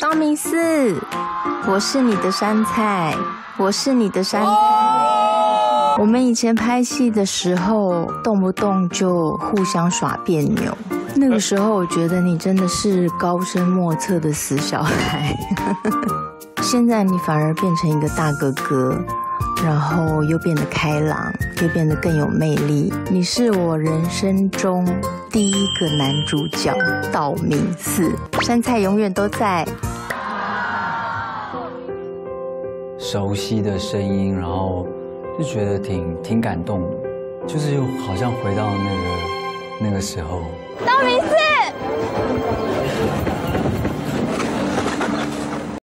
道明寺，我是你的山菜，我是你的山菜。我们以前拍戏的时候，动不动就互相耍别扭。那个时候，我觉得你真的是高深莫测的死小孩。现在你反而变成一个大哥哥，然后又变得开朗，又变得更有魅力。你是我人生中第一个男主角，道明寺。山菜永远都在。熟悉的声音，然后就觉得挺挺感动，就是又好像回到那个那个时候。道明寺。